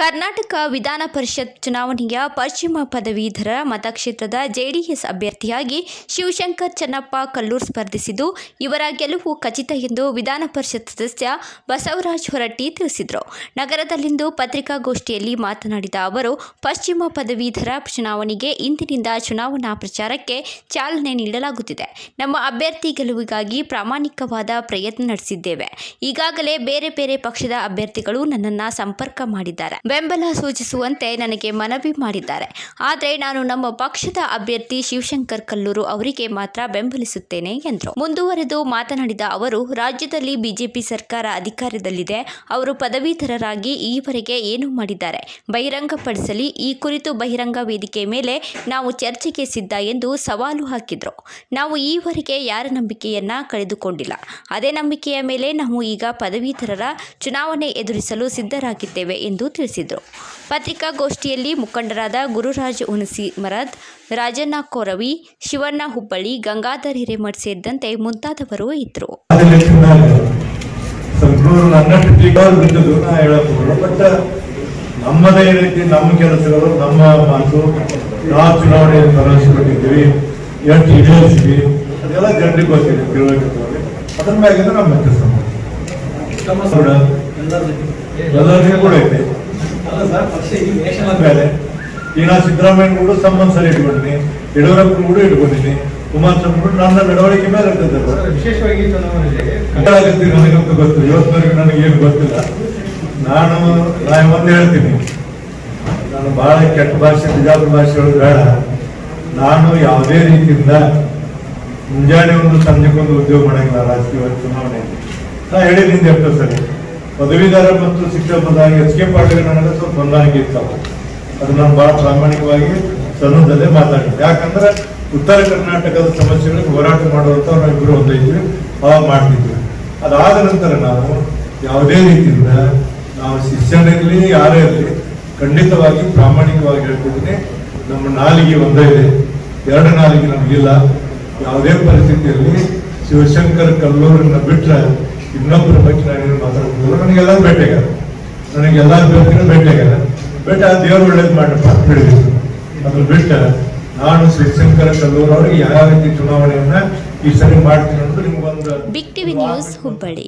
ಕರ್ನಾಟಕ ವಿಧಾನ ಪರಿಷತ್ ಚುನಾವಣೆಯ ಪಶ್ಚಿಮ ಪದವೀಧರ ಮತಕ್ಷೇತ್ರದ ಜೆಡಿಎಸ್ ಅಭ್ಯರ್ಥಿಯಾಗಿ ಶಿವಶಂಕರ್ ಚನ್ನಪ್ಪ ಕಲ್ಲೂರ್ ಸ್ಪರ್ಧಿಸಿದ್ದು, ಇವರ ಗೆಲುವು ಖಚಿತ ಎಂದು ವಿಧಾನ ಪರಿಷತ್ ಸದಸ್ಯ ಬಸವರಾಜ್ ಹೊರಟ್ಟಿ ತಿಳಿಸಿದರು. ನಗರದಲ್ಲಿಂದು ಪತ್ರಿಕಾಗೋಷ್ಠಿಯಲ್ಲಿ ಮಾತನಾಡಿದ ಅವರು, ಪಶ್ಚಿಮ ಪದವೀಧರ ಚುನಾವಣೆಗೆ ಇಂದಿನಿಂದ ಚುನಾವಣಾ ಪ್ರಚಾರಕ್ಕೆ ಚಾಲನೆ ನೀಡಲಾಗುತ್ತಿದೆ. ನಮ್ಮ ಅಭ್ಯರ್ಥಿ ಗೆಲುವಿಗಾಗಿ ಪ್ರಾಮಾಣಿಕವಾದ ಪ್ರಯತ್ನ ನಡೆಸಿದ್ದೇವೆ. ಈಗಾಗಲೇ ಬೇರೆ ಬೇರೆ ಪಕ್ಷದ ಅಭ್ಯರ್ಥಿಗಳು ನನ್ನನ್ನು ಸಂಪರ್ಕ ಮಾಡಿದ್ದಾರೆ. ಬೆಂಬಲ ಸೂಚಿಸುವಂತೆ ನನಗೆ ಮನವಿ ಮಾಡಿದ್ದಾರೆ. ಆದರೆ ನಾನು ನಮ್ಮ ಪಕ್ಷದ ಅಭ್ಯರ್ಥಿ ಶಿವಶಂಕರ್ ಕಲ್ಲೂರು ಅವರಿಗೆ ಮಾತ್ರ ಬೆಂಬಲಿಸುತ್ತೇನೆ ಎಂದರು. ಮುಂದುವರೆದು ಮಾತನಾಡಿದ ಅವರು, ರಾಜ್ಯದಲ್ಲಿ ಬಿಜೆಪಿ ಸರ್ಕಾರ ಅಧಿಕಾರದಲ್ಲಿದೆ. ಅವರು ಪದವೀಧರರಾಗಿ ಈವರೆಗೆ ಏನು ಮಾಡಿದ್ದಾರೆ? ಬಹಿರಂಗಪಡಿಸಲಿ, ಈ ಕುರಿತು ಬಹಿರಂಗ ವೇದಿಕೆ ಮೇಲೆ ನಾವು ಚರ್ಚೆಗೆ ಸಿದ್ಧ ಎಂದು ಸವಾಲು ಹಾಕಿದರು. ನಾವು ಈವರೆಗೆ ಯಾರ ನಂಬಿಕೆಯನ್ನ ಕಳೆದುಕೊಂಡಿಲ್ಲ. ಅದೇ ನಂಬಿಕೆಯ ಮೇಲೆ ನಾವು ಈಗ ಪದವೀಧರರ ಚುನಾವಣೆ ಎದುರಿಸಲು ಸಿದ್ಧರಾಗಿದ್ದೇವೆ ಎಂದು ತಿಳಿಸಿದರು. ಪತ್ರಿಕಾಗೋಷ್ಠಿಯಲ್ಲಿ ಮುಖಂಡರಾದ ಗುರುರಾಜ್ ಹುಣಸಿ ಮರದ್ ರಾಜಣ್ಣ ಕೋರವಿ ಶಿವಣ್ಣ ಹುಬ್ಬಳ್ಳಿ ಗಂಗಾಧರ್ ಹಿರೇಮಠ್ ಸೇರಿದಂತೆ ಮುಂತಾದವರು ಇದ್ದರು. ನಮ್ಮದೇ ರೀತಿ ನಮ್ಮ ಕೆಲಸಗಳು ನಮ್ಮ ಮಾತು ನಾವು ಚುನಾವಣೆಯನ್ನು ಎಷ್ಟು ಅದೆಲ್ಲ ಜನರಿಗೆ ಗೊತ್ತಿದೆ ತಿಳುವಳಿಕೆ. ಅದ್ರ ಮ್ಯಾಗಿಂದ ನಮ್ಮ ಕೆಲಸ ಎಲ್ಲರಿಗೂ ಕೂಡ ಐತೆ ಮೇಲೆ ಈಗ ನಾ ಸಿದ್ದರಾಮಯ್ಯ ಕೂಡ ಸಂಬಂಧ ಸರಿ ಇಟ್ಕೊಂಡಿನಿ ಯಡಿಯೂರಪ್ಪ ಕೂಡ ಇಟ್ಕೊಂಡಿನಿ ಕುಮಾರಸ್ವಾಮಿ ಕೂಡ ನನ್ನ ನಡವಳಿಕೆ ಮೇಲೆ ಇರ್ತದೆ ವಿಶೇಷವಾಗಿ ಕನ್ನಡಾಗತ್ತಿ ನನಗಂತೂ ಗೊತ್ತು. ಇವತ್ತಿನವರೆಗೆ ಏನು ಗೊತ್ತಿಲ್ಲ. ನಾನು ನಾನು ಒಂದು ಹೇಳ್ತೀನಿ. ನಾನು ಬಹಳ ಕೆಟ್ಟ ಭಾಷೆ ಬಿಜಾಪುರ ಭಾಷೆ ಹೇಳೋದು ಬೇಡ. ನಾನು ಯಾವುದೇ ರೀತಿಯಿಂದ ಮುಂಜಾನೆ ಒಂದು ಸಂಜೆಗೊಂದು ಉದ್ಯೋಗ ಮಾಡಂಗಿಲ್ಲ ರಾಜಕೀಯ ಚುನಾವಣೆ ನಾ ಹೇಳಿದ್ದೀನಿ ಸರಿ. ಪದವೀಧರ ಮತ್ತು ಶಿಕ್ಷಕ ಬಂದಾಗ ಎಚ್ ಕೆ ಪಾಟೀಲ್ ನನಗೆ ಸ್ವಲ್ಪ ಹೊಂದಾಣಿಕೆ ಇರ್ತಾವೆ ಅದು ನಾನು ಬಹಳ ಪ್ರಾಮಾಣಿಕವಾಗಿ ಸನ್ನದಲ್ಲೇ ಮಾತಾಡಿದ್ದೆ. ಯಾಕಂದ್ರೆ ಉತ್ತರ ಕರ್ನಾಟಕದ ಸಮಸ್ಯೆಗಳಿಗೆ ಹೋರಾಟ ಮಾಡುವಂತ ನಾವು ಹೊಂದಿದ್ವಿ ಅವಾಗ ಮಾಡ್ತಿದ್ವಿ. ಅದಾದ ನಂತರ ನಾವು ಯಾವುದೇ ರೀತಿಯಿಂದ ನಾವು ಶಿಷ್ಯನಿರಲಿ ಯಾರೇ ಇರಲಿ ಖಂಡಿತವಾಗಿ ಪ್ರಾಮಾಣಿಕವಾಗಿ ಹೇಳ್ತಿದ್ದೀನಿ ನಮ್ಮ ನಾಲಿಗೆ ಒಂದೇ ಇದೆ. ಎರಡು ನಾಲಿಗೆ ನಮಗಿಲ್ಲ. ಯಾವುದೇ ಪರಿಸ್ಥಿತಿಯಲ್ಲಿ ಶಿವಶಂಕರ್, ಕಲ್ಲೂರನ್ನ ಬಿಟ್ರೆ ಇನ್ನೊಬ್ಬರ ಬಗ್ಗೆ ನಾನೇನು ಮಾತಾಡ್ಬೋದು ನನಗೆಲ್ಲ ಭೇಟಿಯಾಗ ನನಗೆಲ್ಲ ಅಭ್ಯರ್ಥಿಗಳು ಭೇಟಿಯಾಗ ಬೆಟ್ಟ ದೇವ್ರು ಒಳ್ಳೇದು ಮಾಡಪ್ಪ ಹೇಳಿದ್ರು. ಅದ್ರ ಬಿಟ್ಟ ನಾನು ಶಿವಶಂಕರ ಕಲ್ಲೂರ್ ಅವ್ರಿಗೆ ಯಾವ ರೀತಿ ಚುನಾವಣೆಯನ್ನ ಈ ಸರಿ ಮಾಡ್ತೀನಿ ಅಂತ ನಿಮ್ಗೊಂದು ಬಿಗ್ ಟಿವಿ ನ್ಯೂಸ್ ಹುಬ್ಬಳ್ಳಿ